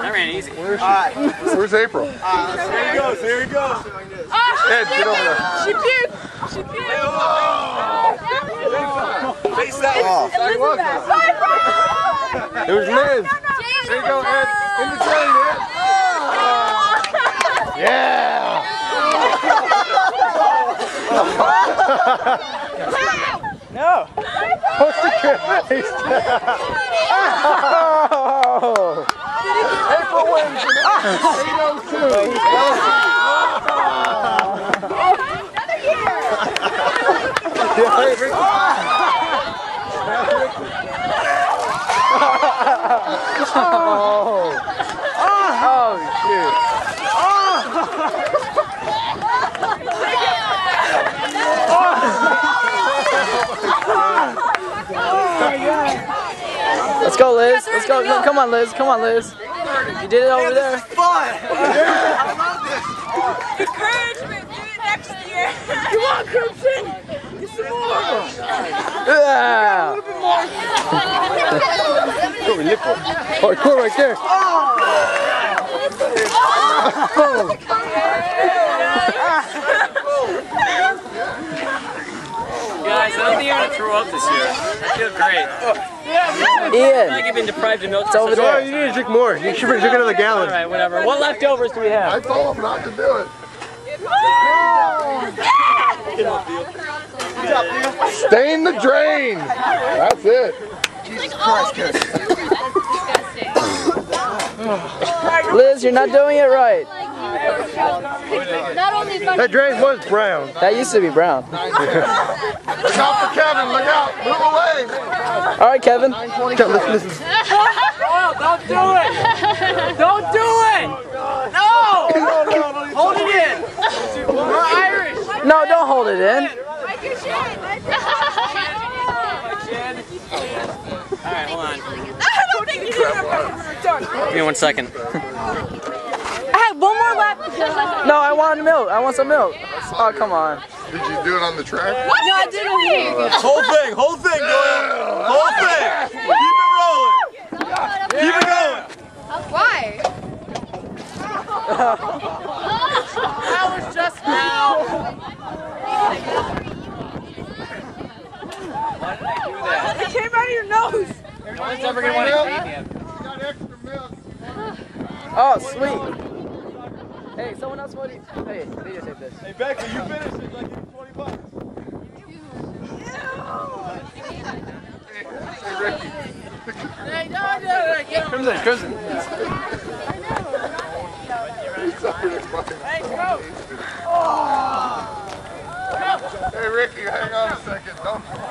That ran easy. Where's she? Where's April? Here he goes, here he goes. Oh, Ed, get over there. She puked. She puked. Face that way. Oh, Elizabeth. Bye, it was Liz. There you go, Ed. In the train, Ed. Yeah. No. What's the case? Oh. Wins. in 802. Yeah, hey, Ricky. Oh. Oh, shoot. Let's go, Liz. Let's go. No, come on, Liz. Come on, Liz. You did it over there. Fun. I love this. Encouragement. Do it next year. Come on, Crimson. Get some more. Yeah. Parkour oh. right there. Oh. Oh. Guys, I don't think you're gonna throw up this year. I feel great. I feel Ian. like you've been deprived of milk. It's over Oh, there. you need to drink more. You should drink another All gallon. right, whatever. What leftovers do we have? I told him not to do it. Stain the drain. That's it. Liz, you're not doing it right. Not only is That drain was brown. That used to be brown. Look out for Kevin. Look out. Move away. All right, Kevin. Listen, listen. Don't do it! Don't do it! No! Hold it in! We're Irish! No, don't hold it in. Alright, hold on. I don't think you did it. Done. Give me one second. I had one more lap. No, I want milk. I want some milk. Oh, come on. Did you do it on the track? No, I didn't. Whole thing, whole thing, Glenn. Whole thing. Keep it rolling. Keep it going. Why? That was just now. It came out of your nose. No one's ever gonna want to beat me. Got extra milk. Oh, sweet. Hey, someone else want to... Hey, videotape this. Hey, Becky, you finished it. Like, give 20 bucks. Crimson, Crimson. Hey, go. Oh. Hey, Ricky, hang on a second. Don't.